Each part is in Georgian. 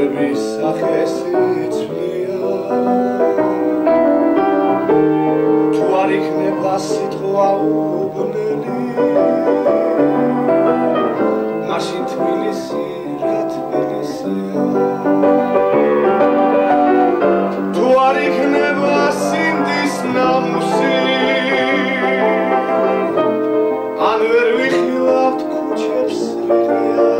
გულების სახეს იცვლიან თუ არ იქნება სიტყვა უბნელი მაშინ თბილისი რა თბილისია თუ არ იქნება სინდის ნამუსი ან ვერ ვიხილავთ ქუჩებს რიგია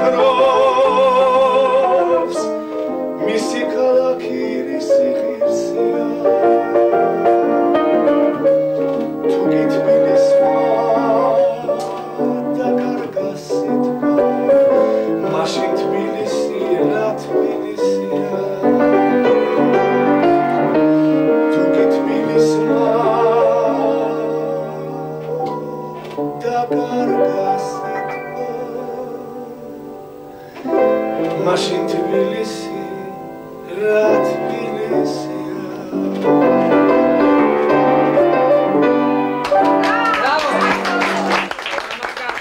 ფიქრობს მისი ქალაქი რისი ღირსია? თუ კი თბილისმა დაკარგა სიტყვა მაშინ თბილისი რა თბილისია? თუ კი თბილისმა დაკარგა მაშინ თბილისი რა თბილისია